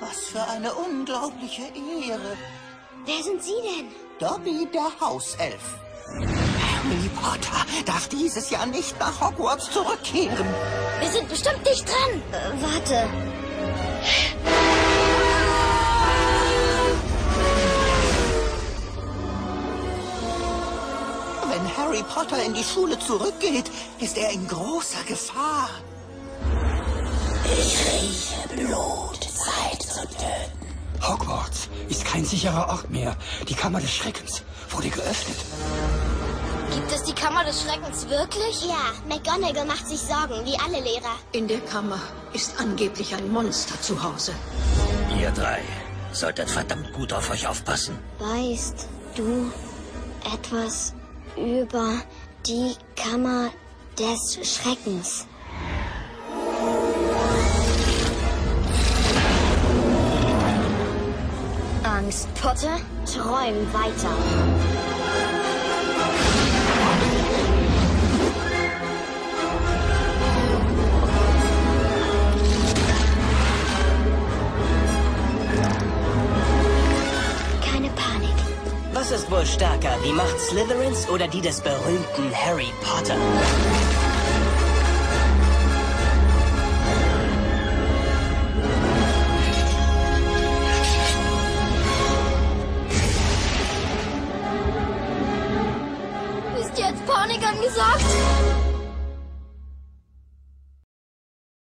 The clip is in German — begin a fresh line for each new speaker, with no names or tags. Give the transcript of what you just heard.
Was für eine unglaubliche Ehre.
Wer sind Sie denn?
Dobby, der Hauself. Harry Potter darf dieses Jahr nicht nach Hogwarts zurückkehren.
Wir sind bestimmt dicht dran. Äh, warte.
Wenn Harry Potter in die Schule zurückgeht, ist er in großer Gefahr.
Ich rieche Blut. Zeit zu töten.
Hogwarts ist kein sicherer Ort mehr. Die Kammer des Schreckens wurde geöffnet.
Gibt es die Kammer des Schreckens wirklich? Ja, McGonagall macht sich Sorgen, wie alle Lehrer.
In der Kammer ist angeblich ein Monster zu Hause.
Ihr drei solltet verdammt gut auf euch aufpassen.
Weißt du etwas über die Kammer des Schreckens? Potter? Träum weiter. Keine Panik.
Was ist wohl stärker, die Macht Slytherins oder die des berühmten Harry Potter? Flanagan angesagt.